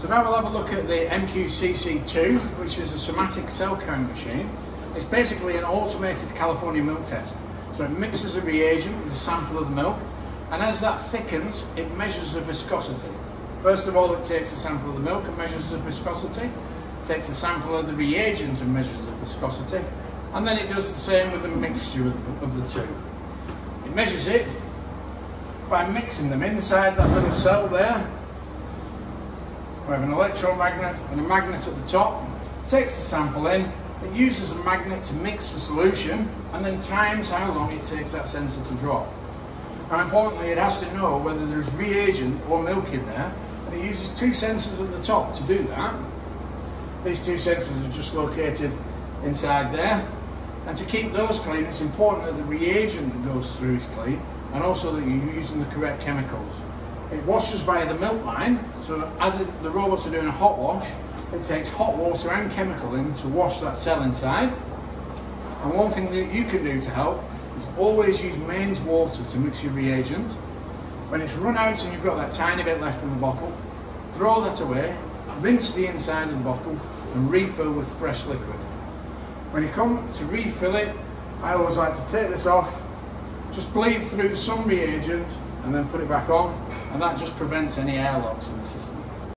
So now we'll have a look at the MQCC2, which is a somatic cell count machine. It's basically an automated California milk test. So it mixes a reagent with a sample of the milk, and as that thickens, it measures the viscosity. First of all, it takes a sample of the milk and measures the viscosity, it takes a sample of the reagent and measures the viscosity, and then it does the same with the mixture of the two. It measures it by mixing them inside that little cell there we have an electromagnet and a magnet at the top. Takes the sample in, it uses a magnet to mix the solution and then times how long it takes that sensor to drop. Now importantly it has to know whether there's reagent or milk in there and it uses two sensors at the top to do that. These two sensors are just located inside there and to keep those clean it's important that the reagent that goes through is clean and also that you're using the correct chemicals. It washes via the milk line, so as it, the robots are doing a hot wash, it takes hot water and chemical in to wash that cell inside. And one thing that you can do to help is always use mains water to mix your reagent. When it's run out and you've got that tiny bit left in the bottle, throw that away, rinse the inside of the bottle and refill with fresh liquid. When you come to refill it, I always like to take this off, just bleed through some reagent and then put it back on and that just prevents any airlocks in the system.